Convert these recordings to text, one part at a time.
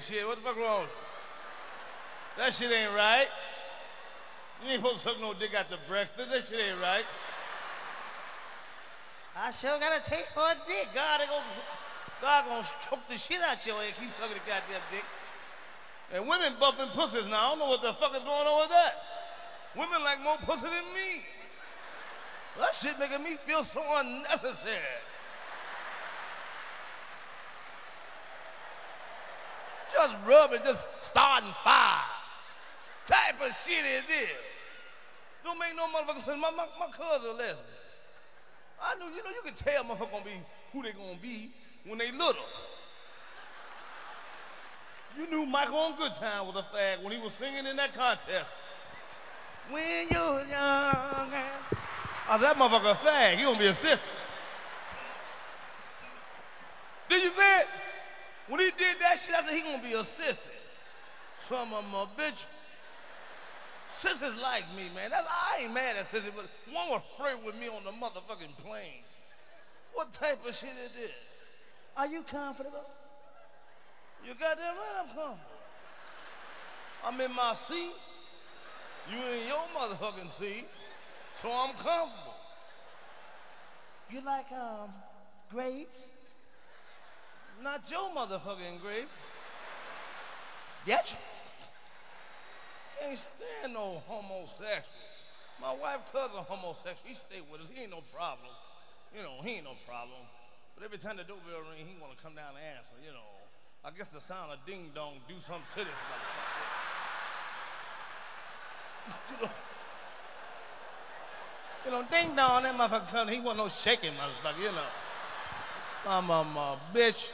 shit. What the fuck wrong? That shit ain't right. You ain't supposed to suck no dick after breakfast. That shit ain't right. I sure got a taste for a dick. God, they gonna, God gonna choke the shit out your ass. Keep sucking the goddamn dick. And women bumping pussies now. I don't know what the fuck is going on with that. Women like more pussy than me. That shit making me feel so unnecessary. Just rubbing, just starting fires. Type of shit is this. Don't make no motherfucker sense. My, my, my cousin a lesbian. I knew, you know, you can tell motherfucker gonna be who they gonna be when they little. You knew Michael on Good Times was a fag when he was singing in that contest. When you're young. I said, that motherfucker a fag. He gonna be a sister. Did you say it? When he did that shit, I said he gonna be a sissy. Some of my bitch. Sissies like me, man. That's, I ain't mad at sissies, but one was flirt with me on the motherfucking plane. What type of shit is this? Are you comfortable? You goddamn right I'm comfortable. I'm in my seat. You in your motherfucking seat. So I'm comfortable. You like um grapes? Not your motherfucking grave. You. Can't stand no homosexual. My wife cousin homosexual. He stay with us. He ain't no problem. You know, he ain't no problem. But every time the doorbell ring, he want to come down and answer. You know, I guess the sound of ding dong do something to this motherfucker. you know, you know, ding dong, that motherfucker come. He want no shaking motherfucker. You know, some of them, uh, bitch.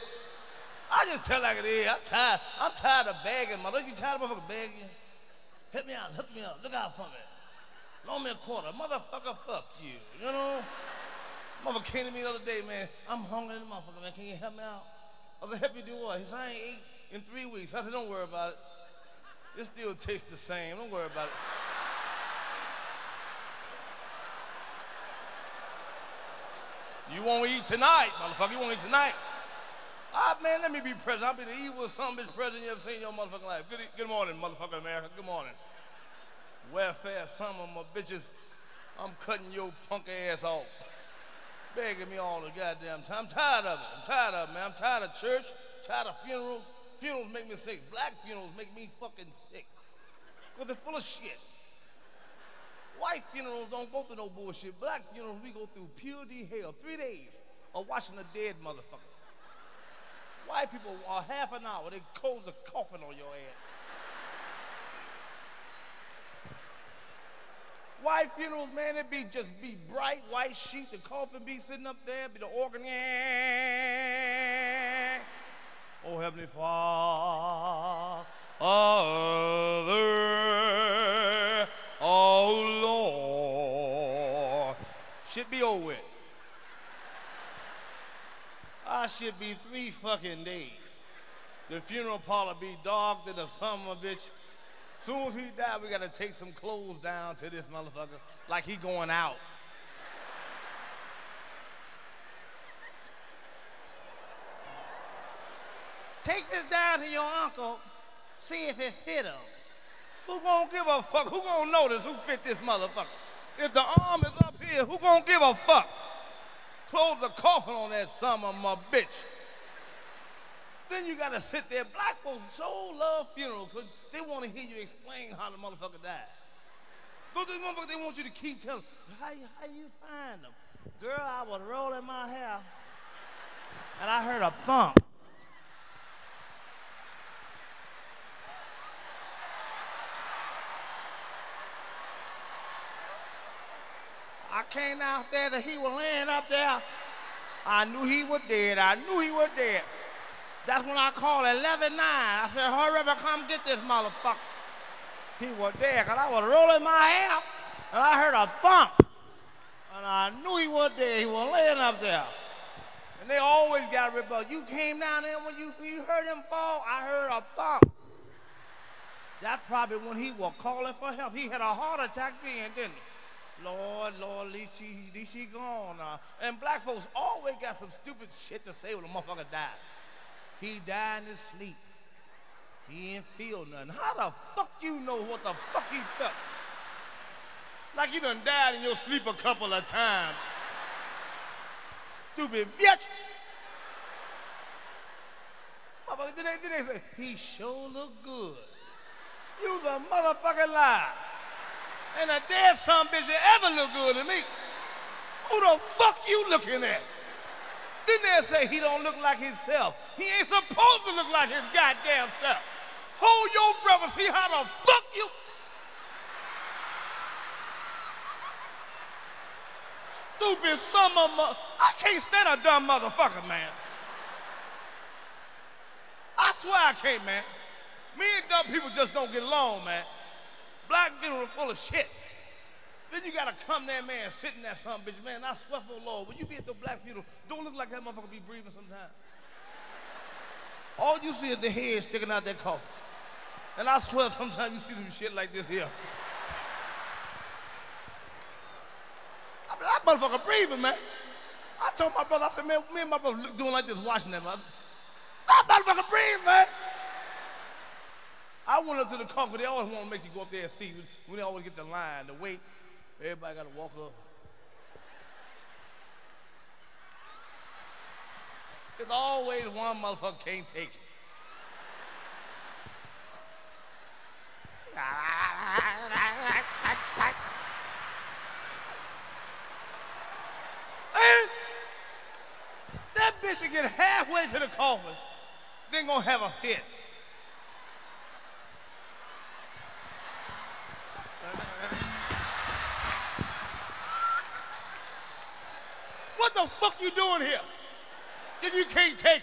I just tell like it is. I'm tired. I'm tired of begging, mother. You tired of motherfucker begging? Hit me out, hook me up, look out for me. Loan me a quarter. Motherfucker, fuck you. You know? Motherfucker came to me the other day, man. I'm hungry, motherfucker, man. Can you help me out? I said, help you do what? He said, I ain't ate in three weeks. I said, don't worry about it. It still tastes the same. Don't worry about it. You won't eat tonight, motherfucker. You won't eat tonight. Ah, man, let me be president. I'll be the evil son bitch president you ever seen in your motherfucking life. Good, good morning, motherfucker America. Good morning. Welfare, some of my bitches, I'm cutting your punk ass off. Begging me all the goddamn time. I'm tired of it. I'm tired of it, man. I'm tired of church, tired of funerals. Funerals make me sick. Black funerals make me fucking sick. Because they're full of shit. White funerals don't go through no bullshit. Black funerals, we go through pure D hell. Three days of watching a dead motherfucker. White people are half an hour, they close a coffin on your ass. White funerals, man, it be just be bright white sheet, the coffin be sitting up there, be the organ. Oh, Heavenly Father, oh should be three fucking days. The funeral parlor be dark to the summer, bitch. Soon as he die, we gotta take some clothes down to this motherfucker like he going out. Take this down to your uncle, see if it fit him. Who gonna give a fuck? Who gonna notice who fit this motherfucker? If the arm is up here, who gonna give a fuck? Close the coffin on that of my bitch. Then you gotta sit there. Black folks so love funerals because they want to hear you explain how the motherfucker died. Don't they motherfucker, they want you to keep telling how, how you find them. Girl, I was rolling my hair and I heard a thump. I came downstairs and he was laying up there. I knew he was dead. I knew he was dead. That's when I called 11-9. I said, hurry up and come get this motherfucker. He was dead because I was rolling my hair and I heard a thump. And I knew he was dead. He was laying up there. And they always got rebuttal. You came down there when you, you heard him fall, I heard a thump. That's probably when he was calling for help. He had a heart attack then, didn't he? Lord, Lord, least she, least she gone now. And black folks always got some stupid shit to say when a motherfucker died. He died in his sleep. He ain't feel nothing. How the fuck you know what the fuck he felt? Like you done died in your sleep a couple of times. Stupid bitch. Motherfucker, then they, then they say, he sure look good. You's a motherfucking lie. And a dead son bitch ever look good to me. Who the fuck you looking at? Then they say he don't look like himself. He ain't supposed to look like his goddamn self. Hold your and see how the fuck you. Stupid son of a. I can't stand a dumb motherfucker, man. I swear I can't, man. Me and dumb people just don't get along, man. Black funeral full of shit. Then you gotta come there, man, sitting in that son bitch, man. I swear for the Lord, when you be at the black funeral, don't look like that motherfucker be breathing sometimes. All you see is the head sticking out that coffin. And I swear sometimes you see some shit like this here. I mean, that motherfucker breathing, man. I told my brother, I said, man, me and my brother doing like this, watching that. That motherfucker breathing, man. I went up to the coffin. They always want to make you go up there and see. They always get the line, the wait, everybody got to walk up. There's always one motherfucker can't take it. And that bitch will get halfway to the coffin, then gonna have a fit. What the fuck you doing here? If you can't take.